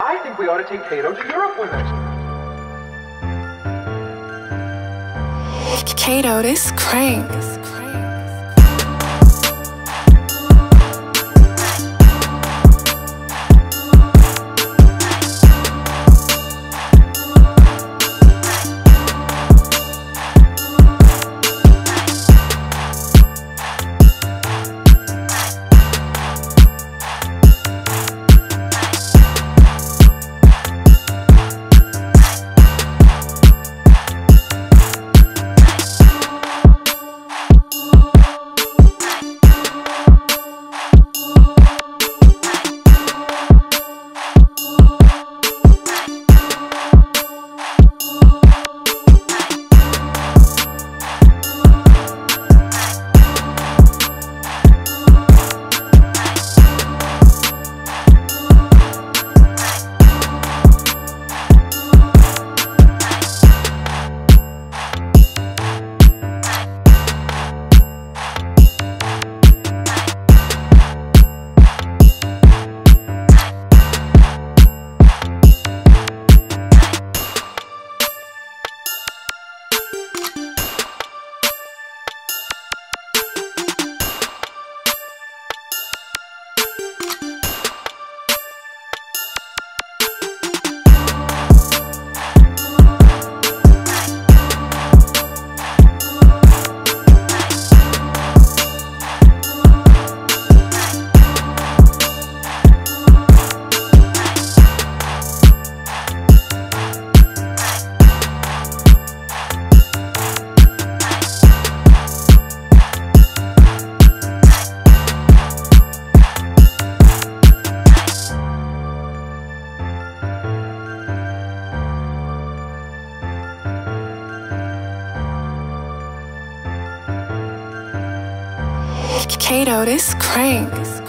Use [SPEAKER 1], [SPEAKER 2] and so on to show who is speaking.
[SPEAKER 1] I think we ought to take Kato to Europe with us.
[SPEAKER 2] Kato, this crank. Kato, this crank.